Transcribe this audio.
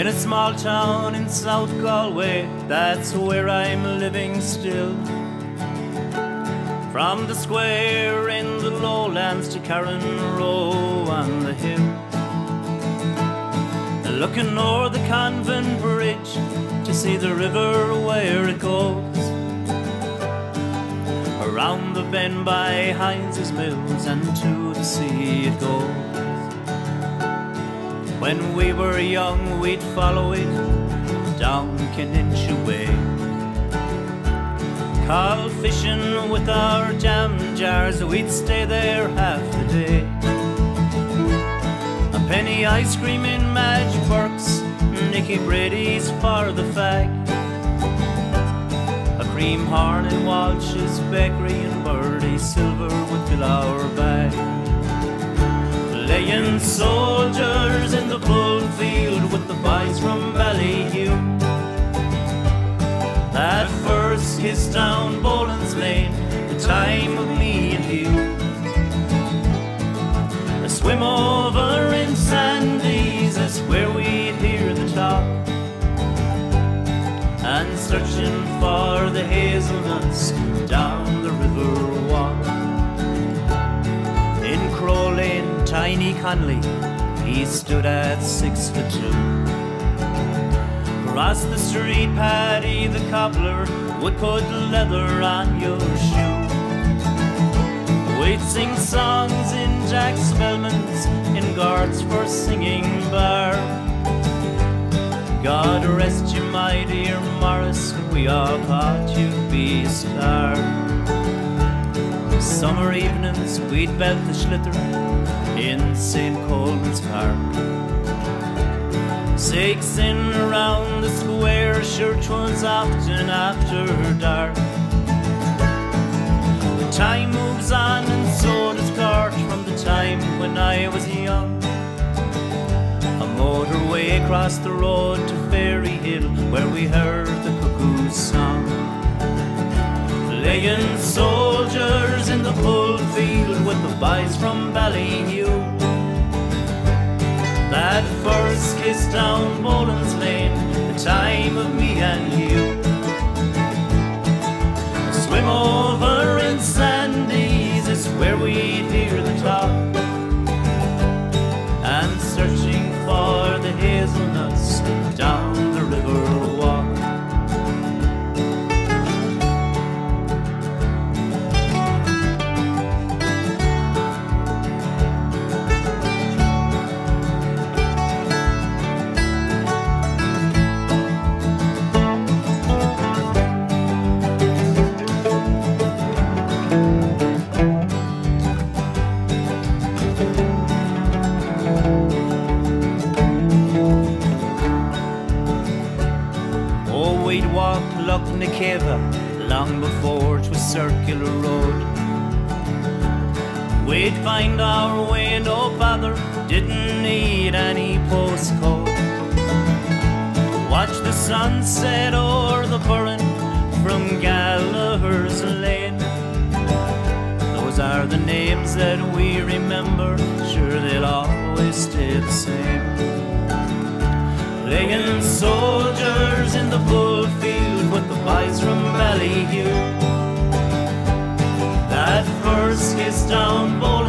In a small town in South Galway, that's where I'm living still. From the square in the lowlands to Karen Row on the hill. Looking o'er the convent bridge to see the river where it goes. Around the bend by Heinz's Mills and to the sea it goes. When we were young, we'd follow it down Kenincha Way. Cod fishing with our jam jars, we'd stay there half the day. A penny ice cream in Madge Burke's, Nicky Brady's for the fag. A cream horn in Walsh's bakery and Birdie Silver would fill our bag. Laying soldiers The time of me and you. A swim over in Sandy's, that's where we'd hear the talk. And searching for the hazelnuts down the river walk. In Crow Lane, Tiny Conley, he stood at six foot two. Across the street, Paddy the cobbler would put leather on your shoe. We'd sing songs in Jack Spellman's, in Guards for singing bar. God rest you, my dear Morris, we all thought you'd be a star. Summer evenings, we'd belt the sliotar in St. Colman's Park. Six in around the square, church was often after dark. But time moves on, and so does Gort from the time when I was young. A motorway across the road to Fairy Hill, where we heard the cuckoo's song. Laying soldiers in the bull field with the boys from Ballyhue. Kiss down Boland's Lane, the time of me and you. We'd walk Loch Nakeva long before 'twas circular road. We'd find our way, and no bother, didn't need any postcode. Watch the sunset o'er the Burren from Gallagher's Lane. Those are the names that we remember, sure they'll always stay the same. Soldiers in the bull field with the boys from Ballyhue. That first kiss down Boland's